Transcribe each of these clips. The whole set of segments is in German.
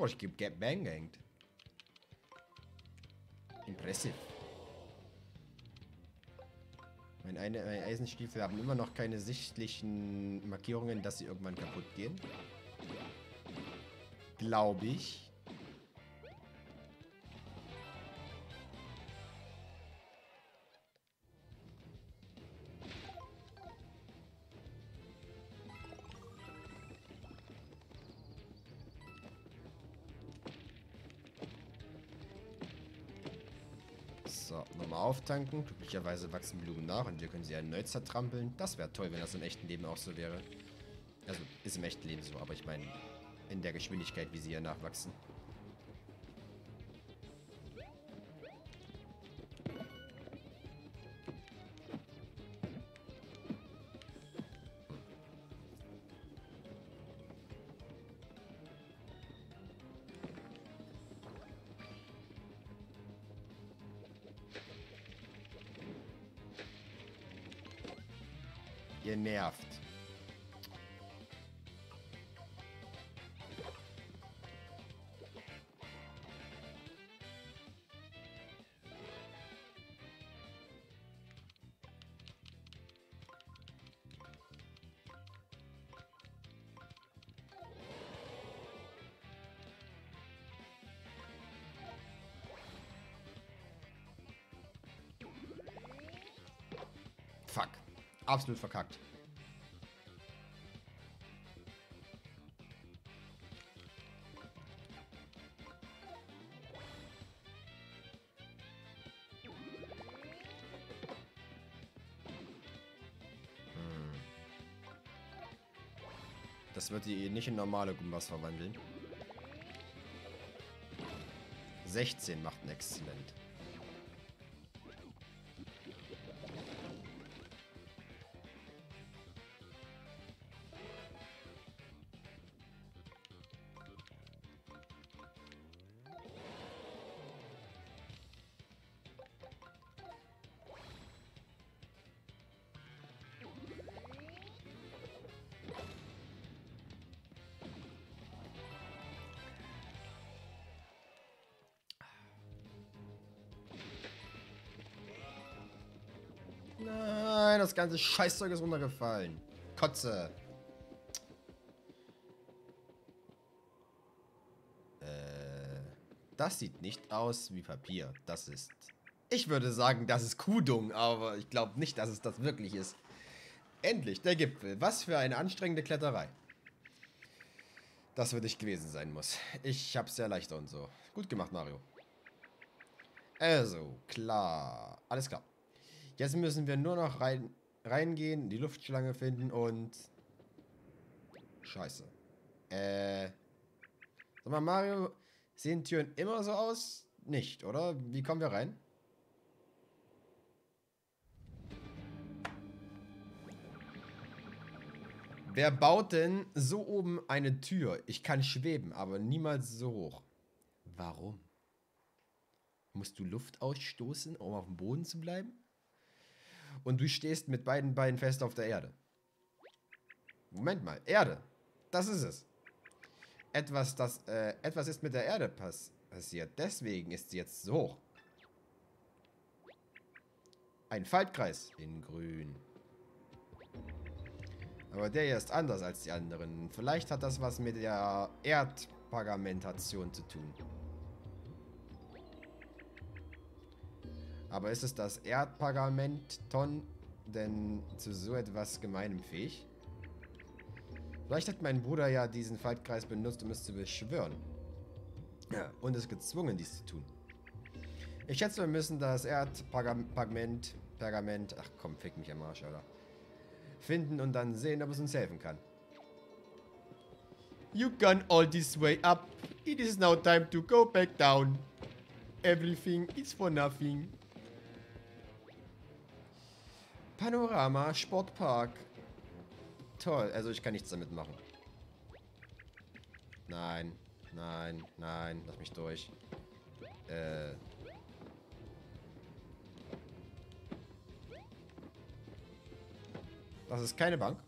Boah, ich geb banganged. Impressive. Meine, eine, meine Eisenstiefel haben immer noch keine sichtlichen Markierungen, dass sie irgendwann kaputt gehen. Glaube ich. Auftanken. Glücklicherweise wachsen Blumen nach und wir können sie erneut zertrampeln. Das wäre toll, wenn das im echten Leben auch so wäre. Also, ist im echten Leben so, aber ich meine, in der Geschwindigkeit, wie sie hier nachwachsen. Absolut verkackt. Hm. Das wird die nicht in normale Gumbas verwandeln. 16 macht ein Exzellent. Nein, das ganze Scheißzeug ist runtergefallen. Kotze. Äh, das sieht nicht aus wie Papier. Das ist... Ich würde sagen, das ist Kudung, aber ich glaube nicht, dass es das wirklich ist. Endlich, der Gipfel. Was für eine anstrengende Kletterei. Das würde ich gewesen sein muss. Ich hab's sehr leichter und so. Gut gemacht, Mario. Also, klar. Alles klar. Jetzt müssen wir nur noch rein, reingehen, die Luftschlange finden und... Scheiße. Äh... Sag mal, Mario, sehen Türen immer so aus? Nicht, oder? Wie kommen wir rein? Wer baut denn so oben eine Tür? Ich kann schweben, aber niemals so hoch. Warum? Musst du Luft ausstoßen, um auf dem Boden zu bleiben? Und du stehst mit beiden Beinen fest auf der Erde. Moment mal, Erde. Das ist es. Etwas, das, äh, etwas ist mit der Erde pass passiert. Deswegen ist sie jetzt so hoch. Ein Faltkreis in grün. Aber der hier ist anders als die anderen. Vielleicht hat das was mit der Erdpergamentation zu tun. Aber ist es das Erdpergamenton denn zu so etwas Gemeinem fähig? Vielleicht hat mein Bruder ja diesen Faltkreis benutzt, um es zu beschwören. Ja, und es gezwungen, dies zu tun. Ich schätze, wir müssen das Erdpergament, Pergament, ach komm, fick mich am Arsch, Alter. Finden und dann sehen, ob es uns helfen kann. You gone all this way up. It is now time to go back down. Everything is for nothing. Panorama Sportpark. Toll, also ich kann nichts damit machen. Nein, nein, nein, lass mich durch. Äh. Das ist keine Bank.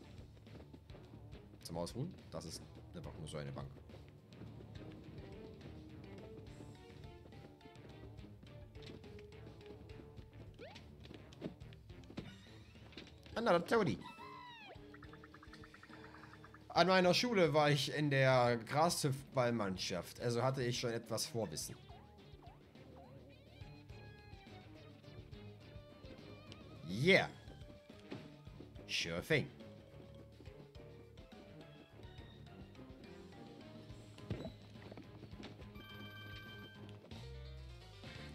Zum Ausruhen. Das ist einfach nur so eine Bank. Another Toadie. An meiner Schule war ich in der Grashüpfballmannschaft, also hatte ich schon etwas Vorwissen. Yeah. Sure thing.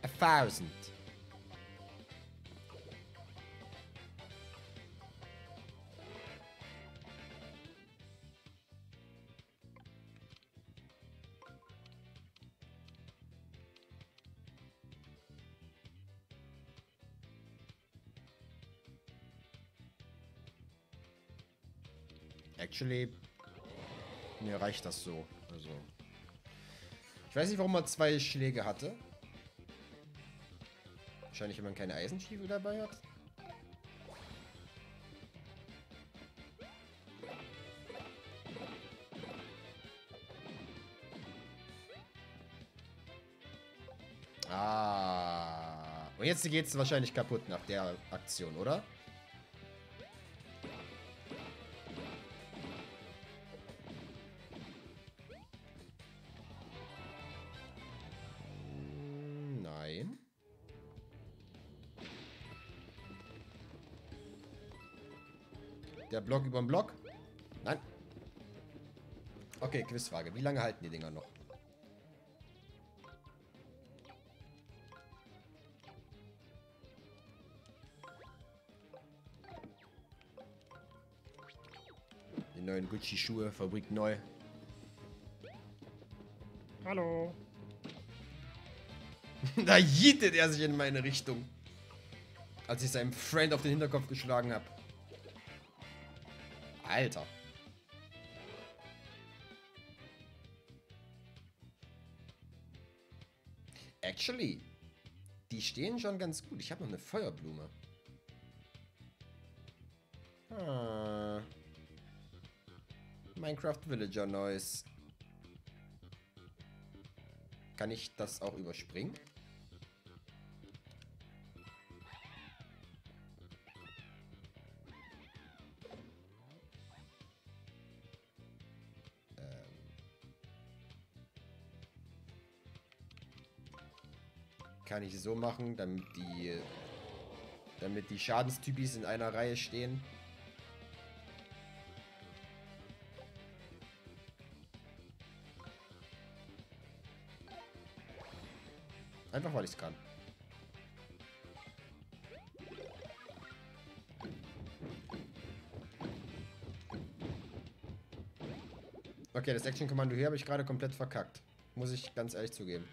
A thousand. Actually, mir reicht das so. Also, ich weiß nicht, warum man zwei Schläge hatte. Wahrscheinlich, wenn man keine Eisenstiefel dabei hat. Ah. Und jetzt geht es wahrscheinlich kaputt nach der Aktion, oder? Block über den Block? Nein. Okay, Quizfrage. Wie lange halten die Dinger noch? Die neuen Gucci-Schuhe, Fabrik neu. Hallo. da jietet er sich in meine Richtung. Als ich seinem Friend auf den Hinterkopf geschlagen habe. Alter. Actually, die stehen schon ganz gut. Ich habe noch eine Feuerblume. Ah. Minecraft Villager Noise. Kann ich das auch überspringen? Kann ich so machen, damit die damit die Schadenstypis in einer Reihe stehen. Einfach weil ich es kann. Okay, das Action-Kommando hier habe ich gerade komplett verkackt. Muss ich ganz ehrlich zugeben.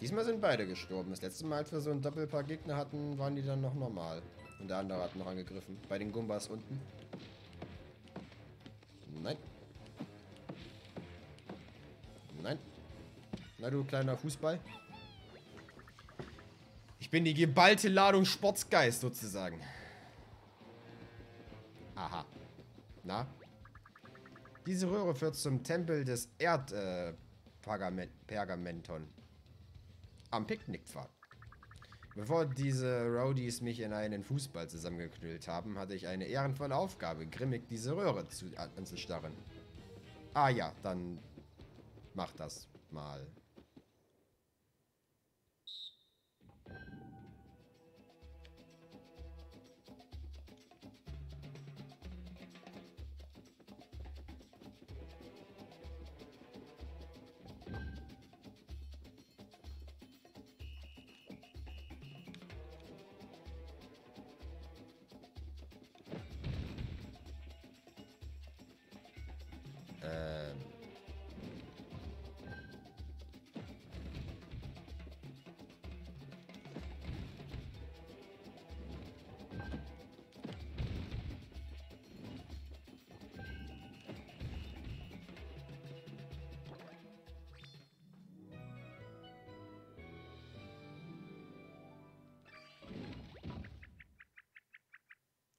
Diesmal sind beide gestorben. Das letzte Mal, als wir so ein Doppelpaar Gegner hatten, waren die dann noch normal. Und der andere hat noch angegriffen. Bei den Gumbas unten. Nein. Nein. Na du kleiner Fußball. Ich bin die geballte Ladung Sportsgeist sozusagen. Aha. Na? Diese Röhre führt zum Tempel des Erd... Äh, Pergamenton am Picknickpfad. Bevor diese Roadies mich in einen Fußball zusammengeknüllt haben, hatte ich eine ehrenvolle Aufgabe, grimmig diese Röhre zu, anzustarren. Ah ja, dann mach das mal.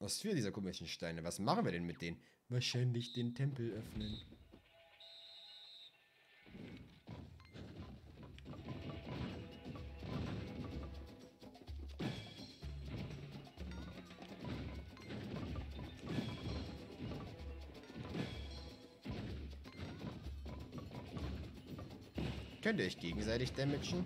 Was für diese komischen Steine? Was machen wir denn mit denen? Wahrscheinlich den Tempel öffnen. Könnt ihr euch gegenseitig damagen?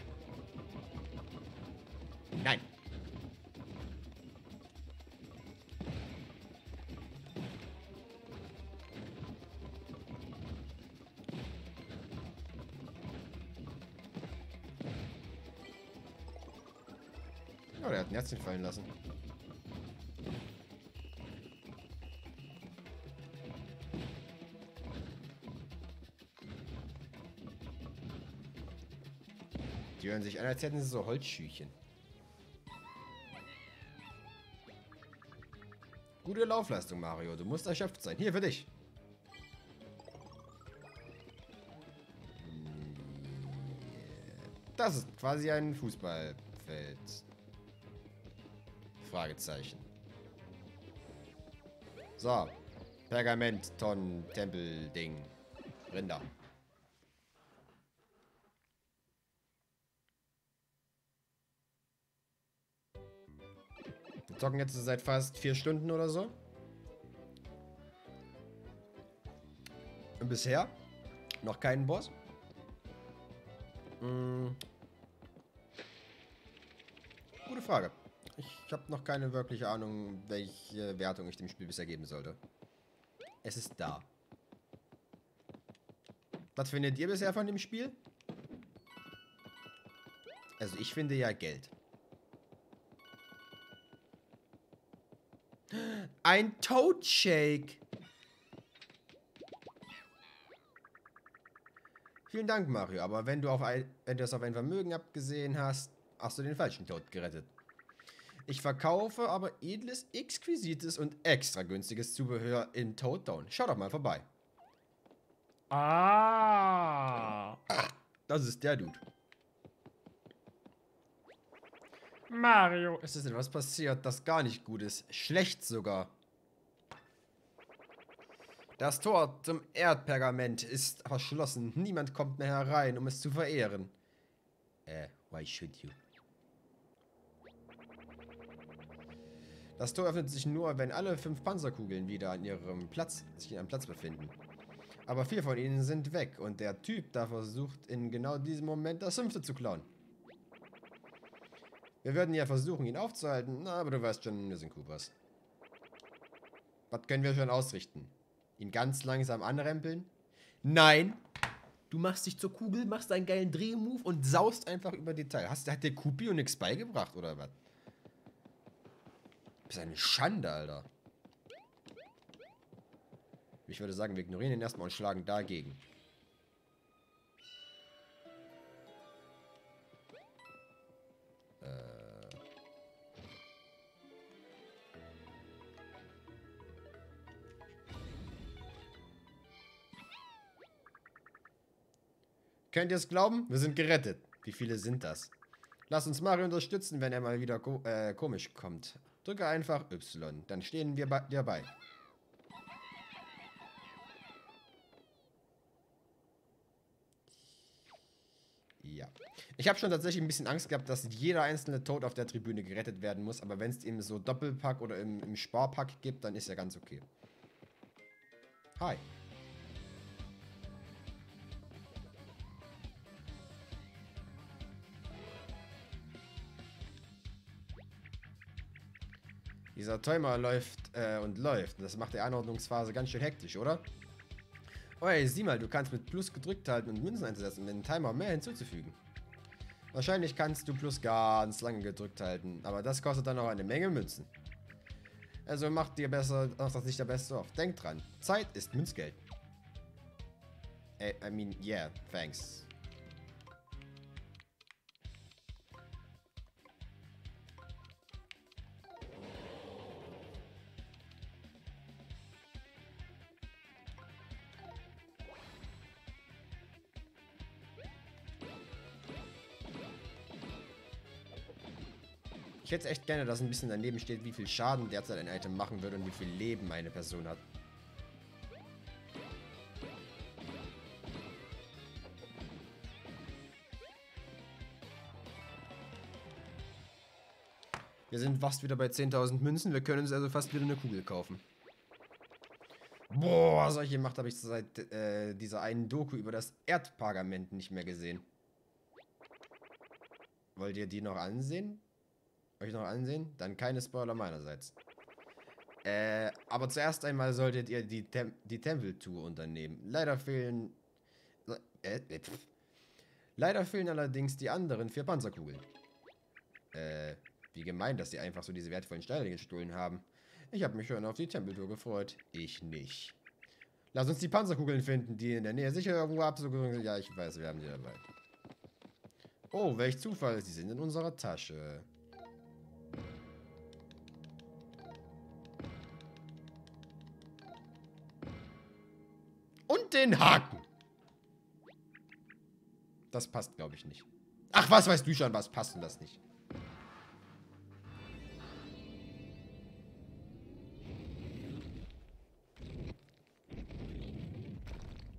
Herzchen fallen lassen. Die hören sich an, als hätten sie so Holzschüchen. Gute Laufleistung, Mario. Du musst erschöpft sein. Hier für dich. Das ist quasi ein Fußballfeld. Fragezeichen. So. Pergament, Tonnen, Tempel, Ding. Rinder. Wir zocken jetzt seit fast vier Stunden oder so. Und bisher noch keinen Boss. Hm. Gute Frage. Ich habe noch keine wirkliche Ahnung, welche Wertung ich dem Spiel bisher geben sollte. Es ist da. Was findet ihr bisher von dem Spiel? Also ich finde ja Geld. Ein Toad Shake. Vielen Dank, Mario. Aber wenn du, auf ein, wenn du das auf ein Vermögen abgesehen hast, hast du den falschen Toad gerettet. Ich verkaufe aber edles, exquisites und extra günstiges Zubehör in Toad Town. Schau doch mal vorbei. Ah. Das ist der Dude. Mario. Es ist etwas passiert, das gar nicht gut ist. Schlecht sogar. Das Tor zum Erdpergament ist verschlossen. Niemand kommt mehr herein, um es zu verehren. Äh, why should you? Das Tor öffnet sich nur, wenn alle fünf Panzerkugeln wieder an ihrem Platz, sich an ihrem Platz befinden. Aber vier von ihnen sind weg und der Typ da versucht in genau diesem Moment das fünfte zu klauen. Wir würden ja versuchen, ihn aufzuhalten, aber du weißt schon, wir sind Coopers. Was können wir schon ausrichten? Ihn ganz langsam anrempeln? Nein! Du machst dich zur Kugel, machst einen geilen Drehmove und saust einfach über Detail. Hast, hat der Kupio nichts beigebracht, oder was? Das ist eine Schande, Alter. Ich würde sagen, wir ignorieren ihn erstmal und schlagen dagegen. Äh. Könnt ihr es glauben? Wir sind gerettet. Wie viele sind das? Lass uns Mario unterstützen, wenn er mal wieder ko äh, komisch kommt. Drücke einfach Y, dann stehen wir bei dir bei. Ja. Ich habe schon tatsächlich ein bisschen Angst gehabt, dass jeder einzelne Tod auf der Tribüne gerettet werden muss, aber wenn es eben so Doppelpack oder im, im Sparpack gibt, dann ist ja ganz okay. Hi. Dieser Timer läuft äh, und läuft. Das macht die Einordnungsphase ganz schön hektisch, oder? Oh ey, sieh mal, du kannst mit Plus gedrückt halten und Münzen einzusetzen, um den Timer mehr hinzuzufügen. Wahrscheinlich kannst du Plus ganz lange gedrückt halten, aber das kostet dann auch eine Menge Münzen. Also mach dir besser, mach das nicht der Beste auf. Denk dran, Zeit ist Münzgeld. I, I mean, yeah, thanks. Ich hätte echt gerne, dass ein bisschen daneben steht, wie viel Schaden derzeit ein Item machen würde und wie viel Leben eine Person hat. Wir sind fast wieder bei 10.000 Münzen. Wir können uns also fast wieder eine Kugel kaufen. Boah, solche Macht habe ich seit äh, dieser einen Doku über das Erdpargament nicht mehr gesehen. Wollt ihr die noch ansehen? Euch noch ansehen? Dann keine Spoiler meinerseits. Äh, aber zuerst einmal solltet ihr die, Tem die Tempel-Tour unternehmen. Leider fehlen... Äh, äh, Leider fehlen allerdings die anderen vier Panzerkugeln. Äh, wie gemein, dass sie einfach so diese wertvollen Steine gestohlen haben. Ich habe mich schon auf die Tempeltour gefreut. Ich nicht. Lass uns die Panzerkugeln finden, die in der Nähe sicher irgendwo absuchen. Ja, ich weiß, wir haben die dabei. Oh, welch Zufall. Sie sind in unserer Tasche. Den Haken. Das passt, glaube ich, nicht. Ach, was weißt du schon, was passt denn das nicht?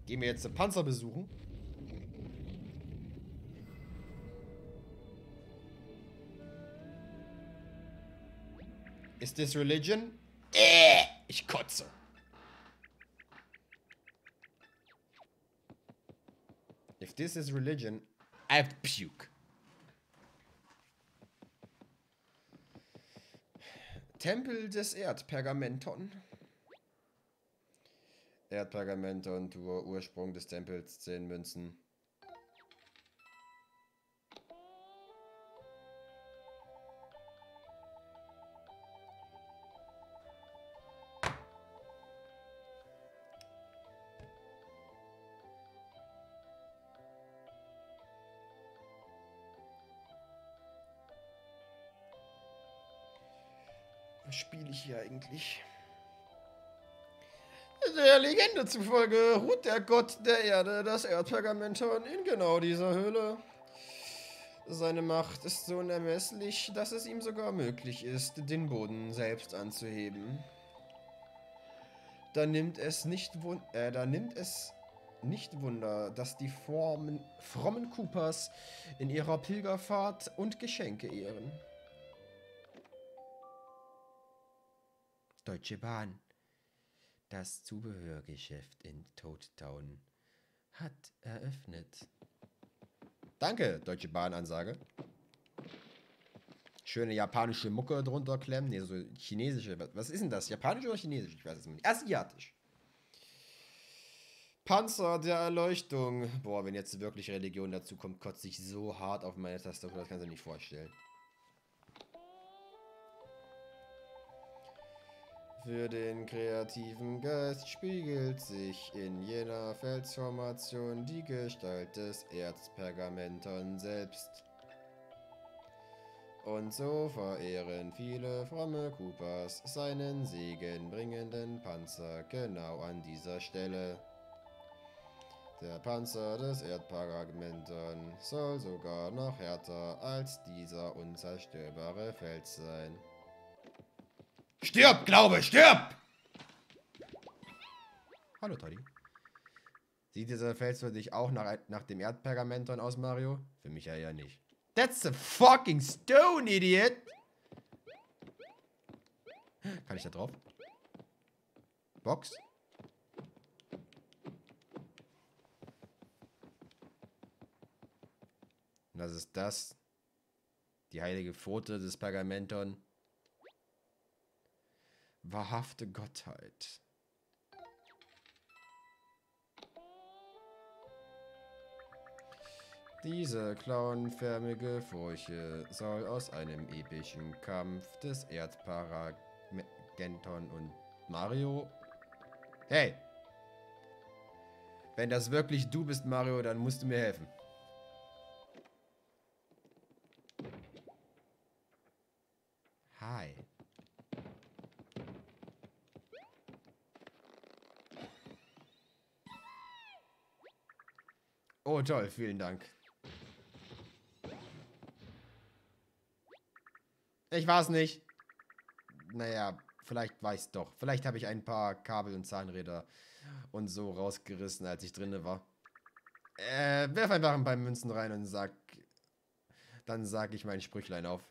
Gehen wir jetzt den Panzer besuchen? Ist this religion? Äh, ich kotze. This is religion, I have to puke. Tempel des Erdpergamenton. Erdpergamenton, Ursprung des Tempels, 10 Münzen. Eigentlich? Der Legende zufolge ruht der Gott der Erde, das Erdpergamenton, in genau dieser Höhle. Seine Macht ist so unermesslich, dass es ihm sogar möglich ist, den Boden selbst anzuheben. Da nimmt es nicht wun äh, da nimmt es nicht Wunder, dass die Formen, frommen Koopas in ihrer Pilgerfahrt und Geschenke ehren. Deutsche Bahn. Das Zubehörgeschäft in Toad Town hat eröffnet. Danke, Deutsche Bahn-Ansage. Schöne japanische Mucke drunter klemmen. Nee, so chinesische. Was ist denn das? Japanisch oder chinesisch? Ich weiß es nicht. Asiatisch. Panzer der Erleuchtung. Boah, wenn jetzt wirklich Religion dazu kommt, kotze ich so hart auf meine Tastatur, das kannst du nicht vorstellen. Für den kreativen Geist spiegelt sich in jener Felsformation die Gestalt des Erzpergamenton selbst. Und so verehren viele fromme Koopas seinen segenbringenden Panzer genau an dieser Stelle. Der Panzer des Erdpergamenton soll sogar noch härter als dieser unzerstörbare Fels sein. Stirb, Glaube, stirb! Hallo, Toddy. Sieht dieser Fels für dich auch nach, nach dem Erdpergamenton aus, Mario? Für mich ja ja nicht. That's a fucking stone, idiot! Kann ich da drauf? Box? Und was ist das? Die heilige Pfote des Pergamenton. Wahrhafte Gottheit. Diese klauenförmige Furche soll aus einem epischen Kampf des Erdparagenton und Mario... Hey! Wenn das wirklich du bist, Mario, dann musst du mir helfen. Hi. Oh toll, vielen Dank. Ich war's nicht. Naja, vielleicht war ich's doch. Vielleicht habe ich ein paar Kabel und Zahnräder und so rausgerissen, als ich drinne war. Äh, werf einfach ein paar Münzen rein und sag. Dann sag ich mein Sprüchlein auf.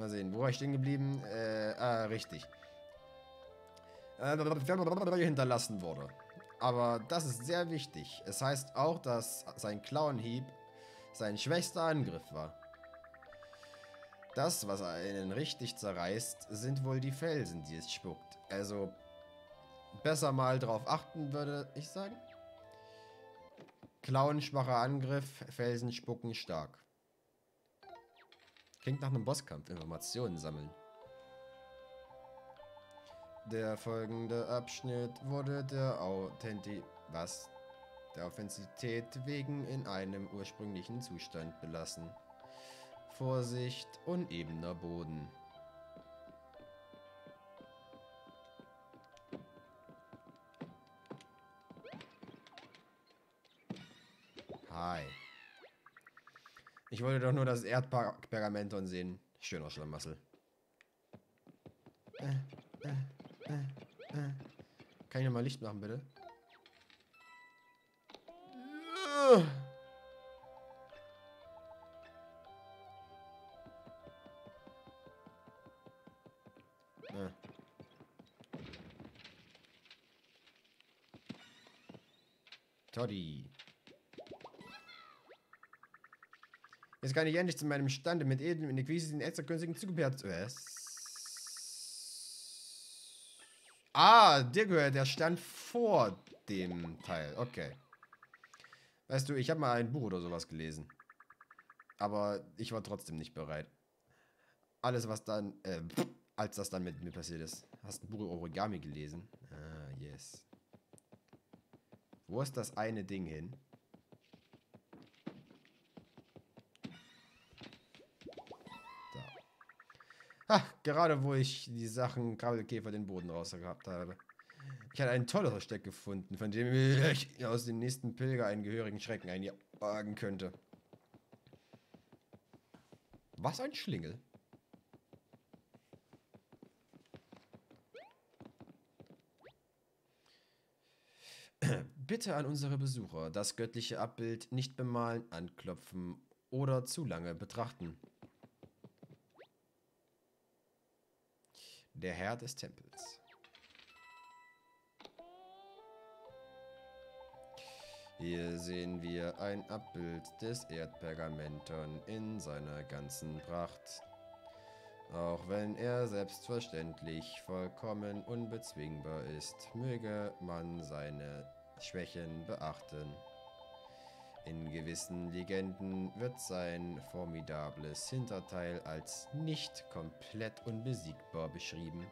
Mal sehen, wo war ich stehen geblieben? Äh, ah, richtig. Äh, hinterlassen wurde. Aber das ist sehr wichtig. Es heißt auch, dass sein Klauenhieb sein schwächster Angriff war. Das, was einen richtig zerreißt, sind wohl die Felsen, die es spuckt. Also, besser mal drauf achten, würde ich sagen. Klauen schwacher Angriff, Felsen spucken stark. Klingt nach einem Bosskampf. Informationen sammeln. Der folgende Abschnitt wurde der Authenti... Was? Der Authentizität wegen in einem ursprünglichen Zustand belassen. Vorsicht, unebener Boden. Hi. Ich wollte doch nur das Erdpergamenton sehen. Schöner Schlamassel. Äh, äh, äh. Kann ich nochmal Licht machen, bitte? Toddy. Jetzt kann ich endlich zu meinem Stande mit edlen und den extra günstigen zugehört. Was? Ah, dir gehört der Stand vor dem Teil. Okay. Weißt du, ich habe mal ein Buch oder sowas gelesen. Aber ich war trotzdem nicht bereit. Alles, was dann, äh, als das dann mit mir passiert ist. Hast du ein Buch Origami gelesen? Ah, yes. Wo ist das eine Ding hin? Ha, gerade wo ich die Sachen Kabelkäfer den Boden rausgehabt habe. Ich hatte ein tolles Versteck gefunden, von dem ich aus dem nächsten Pilger einen gehörigen Schrecken einjagen könnte. Was ein Schlingel. Bitte an unsere Besucher das göttliche Abbild nicht bemalen, anklopfen oder zu lange betrachten. Der Herr des Tempels. Hier sehen wir ein Abbild des Erdpergamenton in seiner ganzen Pracht. Auch wenn er selbstverständlich vollkommen unbezwingbar ist, möge man seine Schwächen beachten. In gewissen Legenden wird sein formidables Hinterteil als nicht komplett unbesiegbar beschrieben.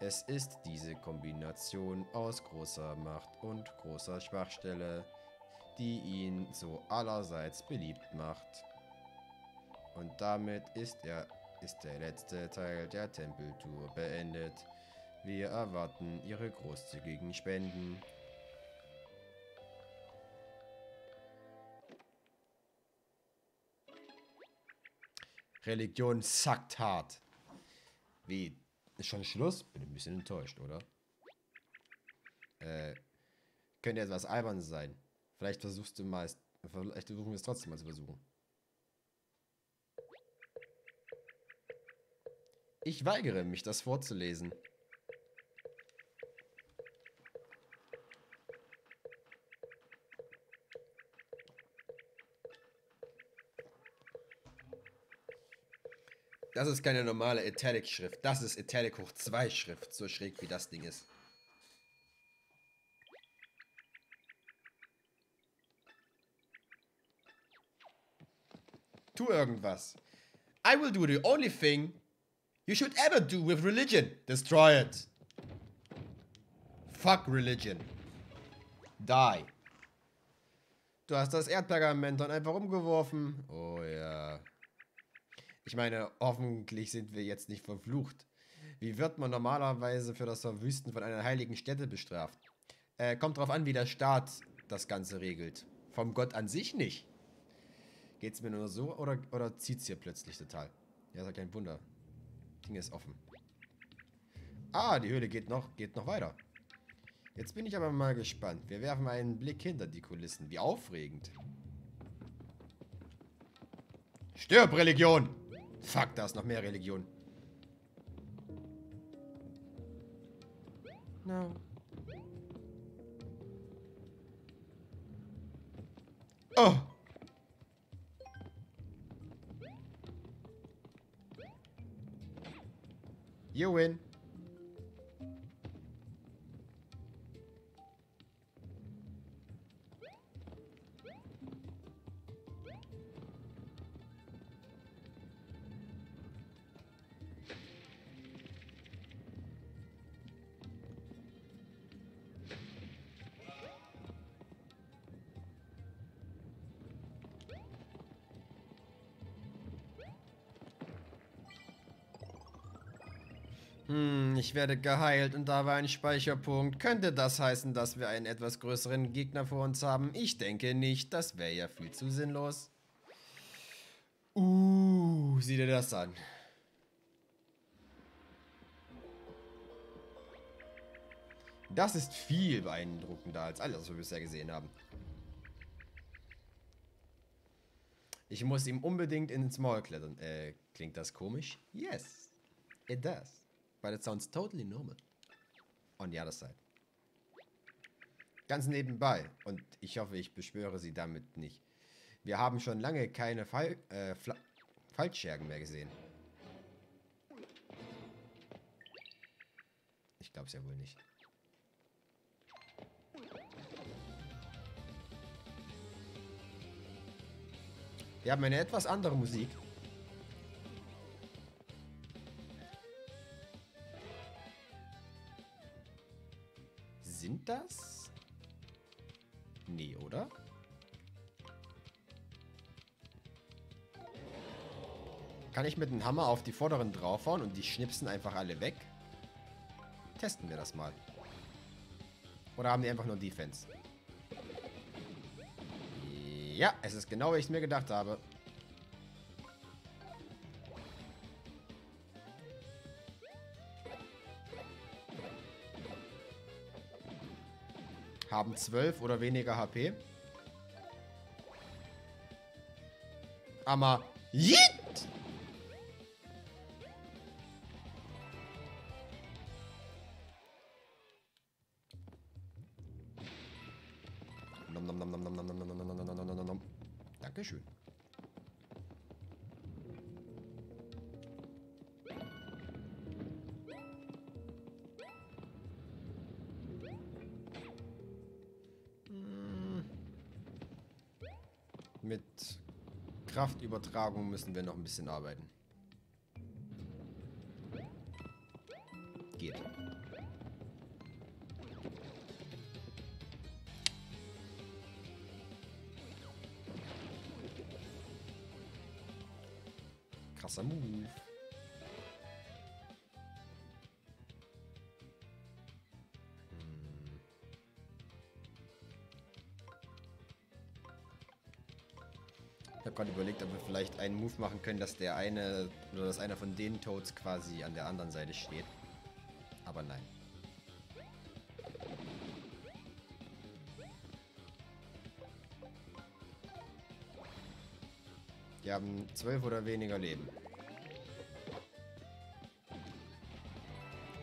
Es ist diese Kombination aus großer Macht und großer Schwachstelle, die ihn so allerseits beliebt macht. Und damit ist, er, ist der letzte Teil der Tempeltour beendet. Wir erwarten Ihre großzügigen Spenden. Religion sackt hart. Wie? Ist schon Schluss? Bin ein bisschen enttäuscht, oder? Äh, könnte etwas albern sein. Vielleicht versuchst du mal, vielleicht versuchen wir es trotzdem mal zu versuchen. Ich weigere mich, das vorzulesen. Das ist keine normale Italic-Schrift. Das ist Italic hoch 2 Schrift, so schräg wie das Ding ist. Tu irgendwas. I will do the only thing you should ever do with religion. Destroy it. Fuck religion. Die. Du hast das Erdpergament dann einfach umgeworfen. Oh ja. Ich meine, hoffentlich sind wir jetzt nicht verflucht. Wie wird man normalerweise für das Verwüsten von einer heiligen Stätte bestraft? Äh, kommt drauf an, wie der Staat das Ganze regelt. Vom Gott an sich nicht. Geht's mir nur so oder, oder zieht's hier plötzlich total? Ja, ist ja kein Wunder. Ding ist offen. Ah, die Höhle geht noch, geht noch weiter. Jetzt bin ich aber mal gespannt. Wir werfen einen Blick hinter die Kulissen. Wie aufregend. Stirb, Religion! Fuck, da ist noch mehr Religion. No. Oh! You win. Ich werde geheilt und da war ein Speicherpunkt. Könnte das heißen, dass wir einen etwas größeren Gegner vor uns haben? Ich denke nicht. Das wäre ja viel zu sinnlos. Uh, sieh dir das an. Das ist viel beeindruckender als alles, was wir bisher gesehen haben. Ich muss ihm unbedingt ins Maul klettern. Äh, klingt das komisch? Yes, it does. But it sounds totally normal. On the other side. Ganz nebenbei. Und ich hoffe, ich beschwöre sie damit nicht. Wir haben schon lange keine Fall, äh, Fallschergen mehr gesehen. Ich glaube es ja wohl nicht. Wir haben eine etwas andere Musik. Sind das? Nee, oder? Kann ich mit dem Hammer auf die vorderen draufhauen und die schnipsen einfach alle weg? Testen wir das mal. Oder haben die einfach nur Defense? Ja, es ist genau, wie ich es mir gedacht habe. Haben 12 oder weniger HP. Aber... Yeet! Dankeschön. Kraftübertragung müssen wir noch ein bisschen arbeiten. Ob wir vielleicht einen Move machen können, dass der eine oder dass einer von den Toads quasi an der anderen Seite steht. Aber nein. Die haben zwölf oder weniger Leben.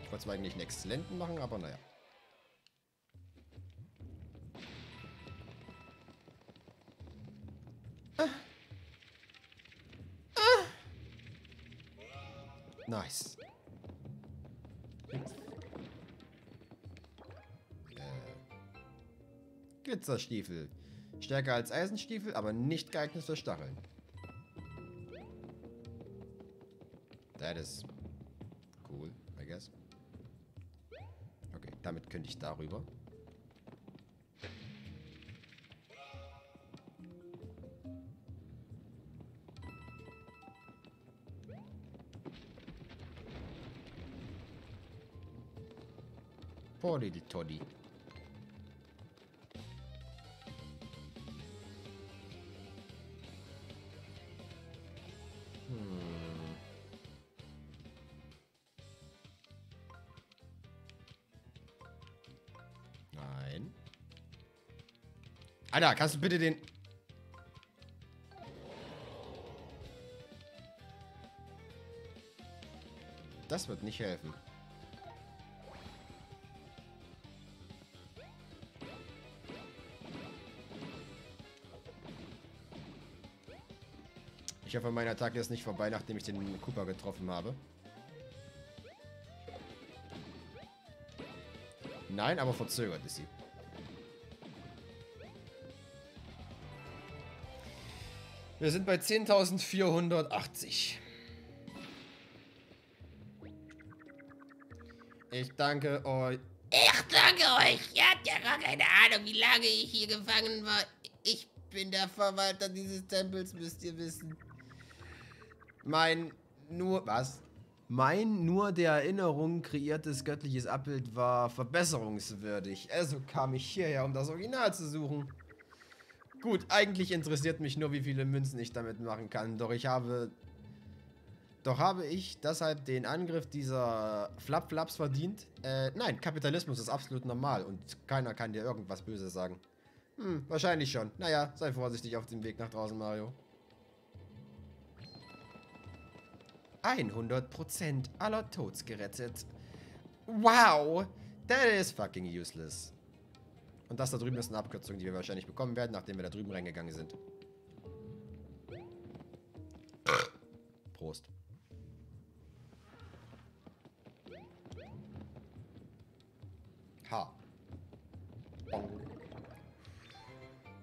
Ich wollte zwar eigentlich einen exzellenten machen, aber naja. Ah. Nice. Äh. Glitzerstiefel. Stärker als Eisenstiefel, aber nicht geeignet für Stacheln. That is cool, I guess. Okay, damit könnte ich darüber. Poor little Toddy. Hm. Nein. Alter, kannst du bitte den... Das wird nicht helfen. Ich hoffe, meine Attacke ist nicht vorbei, nachdem ich den Cooper getroffen habe. Nein, aber verzögert ist sie. Wir sind bei 10.480. Ich danke euch. Ich danke euch. Ihr habt ja gar keine Ahnung, wie lange ich hier gefangen war. Ich bin der Verwalter dieses Tempels, müsst ihr wissen. Mein nur. Was? Mein nur der Erinnerung kreiertes göttliches Abbild war verbesserungswürdig. Also kam ich hierher, um das Original zu suchen. Gut, eigentlich interessiert mich nur, wie viele Münzen ich damit machen kann. Doch ich habe. Doch habe ich deshalb den Angriff dieser Flap-Flaps verdient? Äh, nein, Kapitalismus ist absolut normal und keiner kann dir irgendwas Böses sagen. Hm, wahrscheinlich schon. Naja, sei vorsichtig auf dem Weg nach draußen, Mario. 100% aller Toads gerettet. Wow, that is fucking useless. Und das da drüben ist eine Abkürzung, die wir wahrscheinlich bekommen werden, nachdem wir da drüben reingegangen sind. Prost. Ha.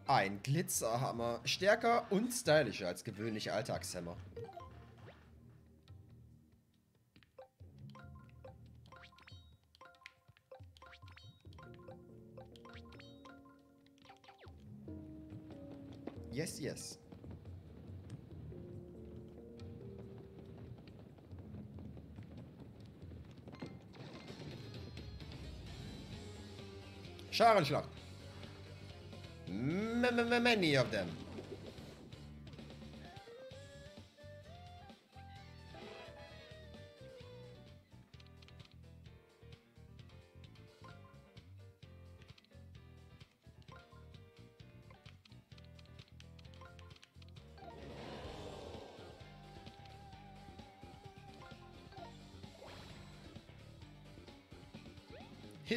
Ein Glitzerhammer. Stärker und stylischer als gewöhnliche Alltagshämmer. Yes, yes. Scharenschlacht. M -m -m Many of them.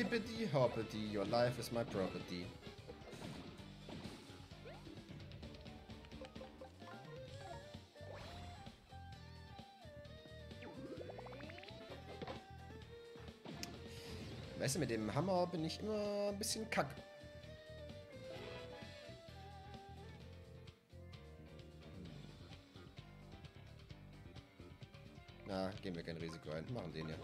Hippity hoppity, your life is my property. Weißt du, mit dem Hammer bin ich immer ein bisschen kack. Na, gehen wir kein Risiko ein. Machen den ja.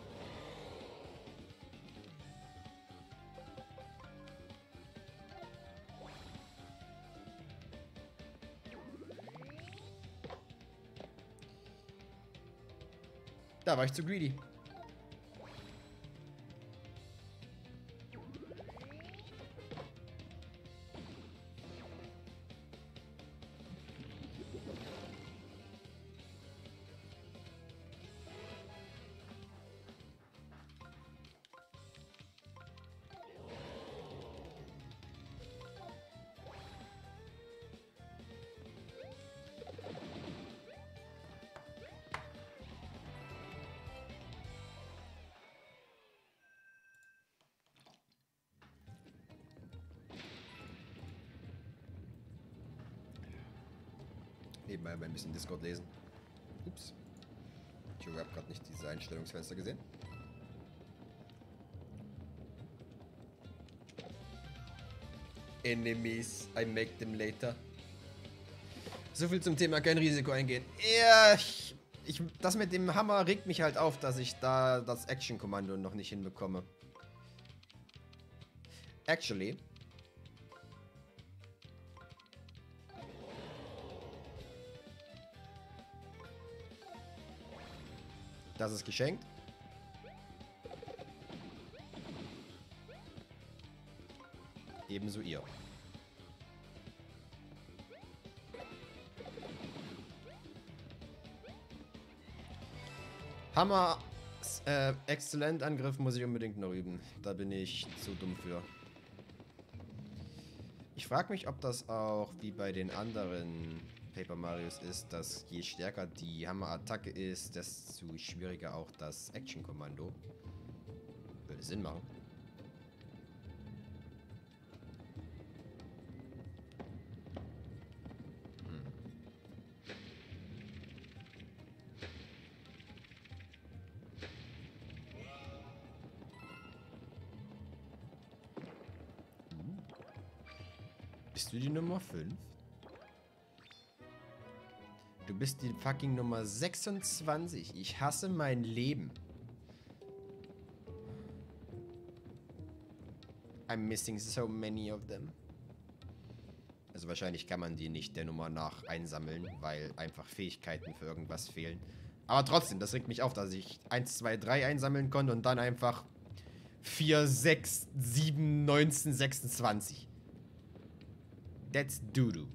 Da war ich zu greedy. Bisschen Discord lesen. Ups. Ich habe gerade nicht diese Einstellungsfenster gesehen. Enemies, I make them later. So viel zum Thema kein Risiko eingehen. Ja, ich, ich, das mit dem Hammer regt mich halt auf, dass ich da das Action-Kommando noch nicht hinbekomme. Actually, Das ist geschenkt. Ebenso ihr. Hammer, äh, exzellent Angriff muss ich unbedingt noch üben. Da bin ich zu dumm für. Ich frage mich, ob das auch wie bei den anderen Paper Marios ist, dass je stärker die Hammer-Attacke ist, desto schwieriger auch das Action-Kommando. Würde Sinn machen. Bist du die Nummer 5? Bist die fucking Nummer 26. Ich hasse mein Leben. I'm missing so many of them. Also wahrscheinlich kann man die nicht der Nummer nach einsammeln, weil einfach Fähigkeiten für irgendwas fehlen. Aber trotzdem, das regt mich auf, dass ich 1, 2, 3 einsammeln konnte und dann einfach 4, 6, 7, 19, 26. That's doo-doo.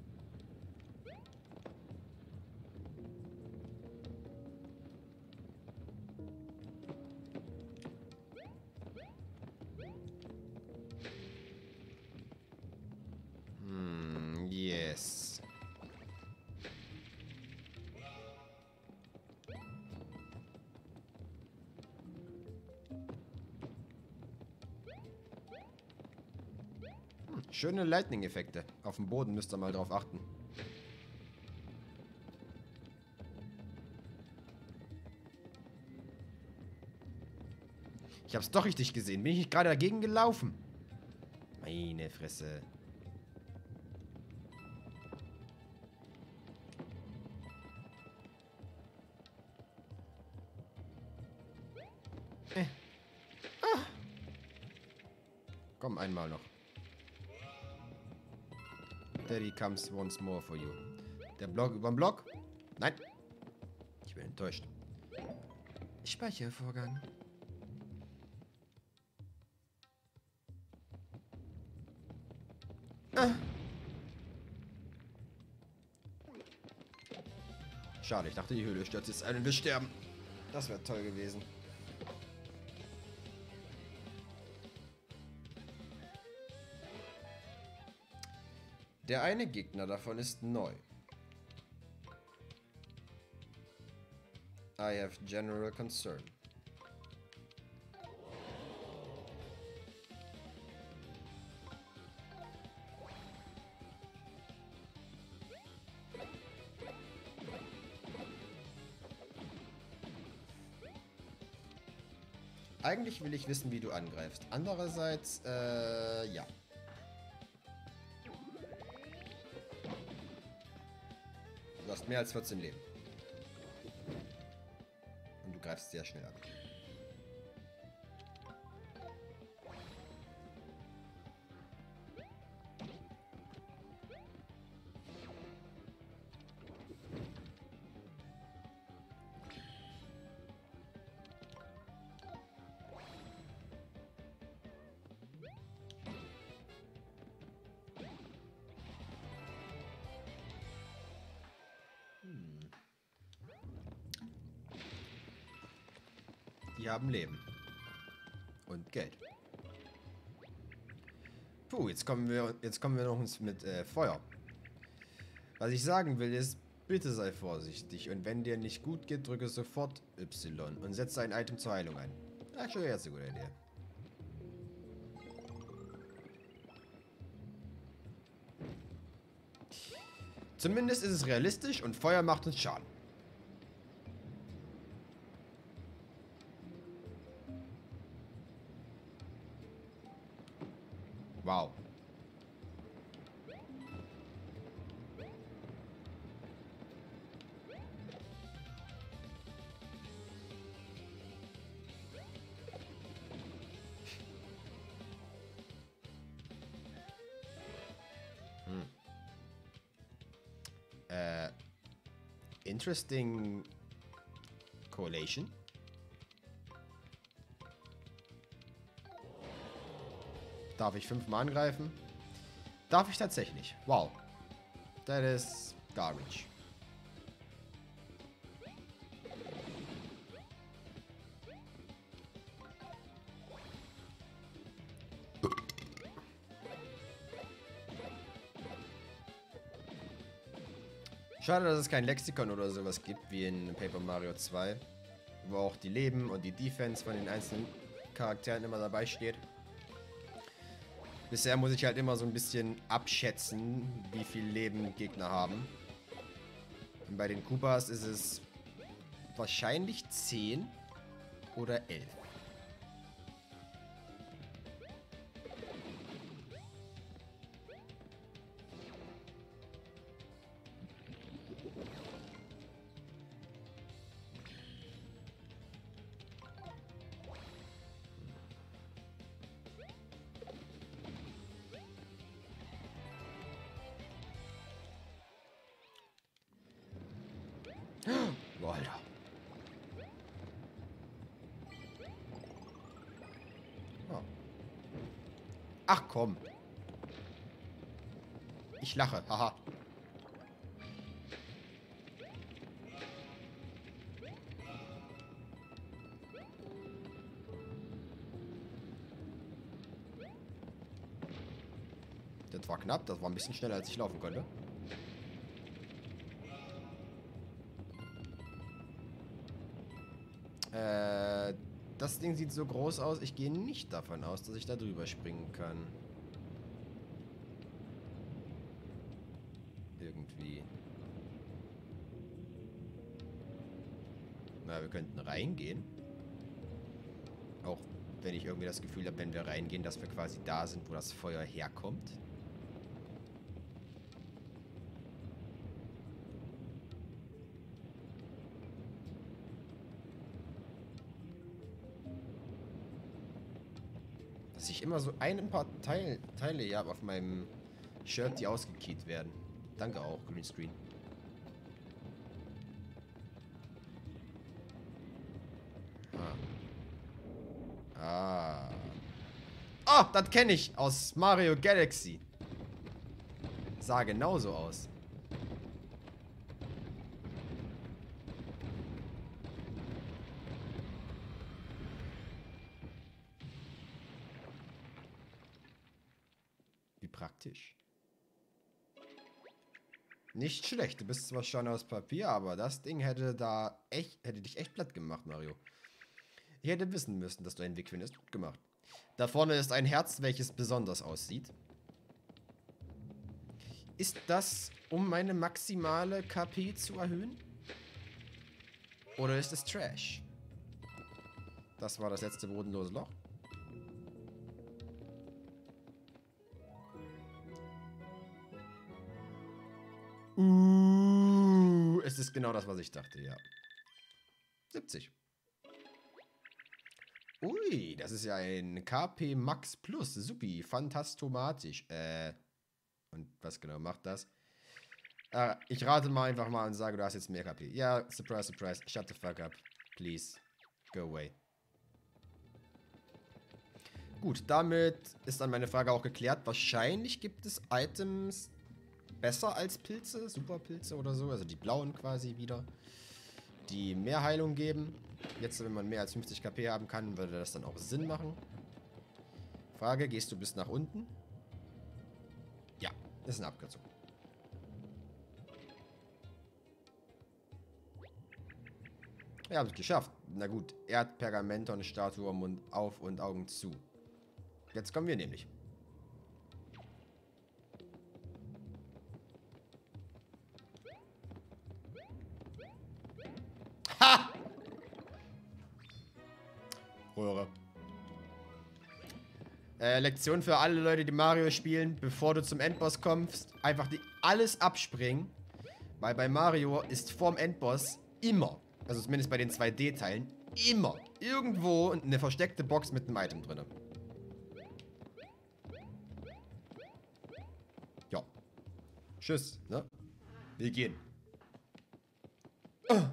Schöne Lightning-Effekte. Auf dem Boden müsst ihr mal drauf achten. Ich hab's doch richtig gesehen. Bin ich nicht gerade dagegen gelaufen? Meine Fresse. Äh. Ah. Komm, einmal noch. Daddy comes once more for you. Der Block über den Block? Nein. Ich bin enttäuscht. Speichervorgang. Ah. Schade, ich dachte, die Höhle stürzt jetzt ein und wir sterben. Das wäre toll gewesen. Der eine Gegner davon ist neu. I have general concern. Eigentlich will ich wissen, wie du angreifst. Andererseits, äh, ja. Hast mehr als 14 Leben. Und du greifst sehr schnell an. Die haben Leben. Und Geld. Puh, jetzt kommen wir, jetzt kommen wir noch uns mit äh, Feuer. Was ich sagen will ist, bitte sei vorsichtig und wenn dir nicht gut geht, drücke sofort Y und setze ein Item zur Heilung ein. Ach, schon jetzt eine gute Idee. Zumindest ist es realistisch und Feuer macht uns Schaden. Interesting correlation. Darf ich fünfmal angreifen? Darf ich tatsächlich. Wow. That is garbage. Schade, dass es kein Lexikon oder sowas gibt wie in Paper Mario 2. Wo auch die Leben und die Defense von den einzelnen Charakteren immer dabei steht. Bisher muss ich halt immer so ein bisschen abschätzen, wie viel Leben Gegner haben. Und bei den Koopas ist es wahrscheinlich 10 oder 11. Ach komm. Ich lache, haha. Das war knapp, das war ein bisschen schneller, als ich laufen konnte. Ding sieht so groß aus. Ich gehe nicht davon aus, dass ich da drüber springen kann. Irgendwie. Na, wir könnten reingehen. Auch wenn ich irgendwie das Gefühl habe, wenn wir reingehen, dass wir quasi da sind, wo das Feuer herkommt. Dass ich immer so ein paar Teil, Teile habe auf meinem Shirt, die ausgekeyt werden. Danke auch, Greenscreen. Ah. Ah. Oh, das kenne ich aus Mario Galaxy. Sah genauso aus. Nicht schlecht. Du bist zwar schon aus Papier, aber das Ding hätte da echt, hätte dich echt platt gemacht, Mario. Ich hätte wissen müssen, dass du ein Weg findest. Gut gemacht. Da vorne ist ein Herz, welches besonders aussieht. Ist das, um meine maximale KP zu erhöhen? Oder ist es Trash? Das war das letzte bodenlose Loch. Genau das, was ich dachte, ja. 70. Ui, das ist ja ein KP Max Plus. Supi, fantastomatisch. Äh, und was genau macht das? Äh, ich rate mal einfach mal und sage, du hast jetzt mehr KP. Ja, surprise, surprise. Shut the fuck up. Please. Go away. Gut, damit ist dann meine Frage auch geklärt. Wahrscheinlich gibt es Items besser als Pilze, Superpilze oder so, also die blauen quasi wieder, die mehr Heilung geben. Jetzt, wenn man mehr als 50 KP haben kann, würde das dann auch Sinn machen. Frage, gehst du bis nach unten? Ja, ist eine Abkürzung. Ja, habe ich geschafft. Na gut, Erdpergamente und Statue Mund auf und Augen zu. Jetzt kommen wir nämlich. Röhre. Äh, Lektion für alle Leute, die Mario spielen, bevor du zum Endboss kommst, einfach die alles abspringen. Weil bei Mario ist vorm Endboss immer, also zumindest bei den 2D-Teilen, immer irgendwo eine versteckte Box mit einem Item drin. Ja. Tschüss, ne? Wir gehen. Ah.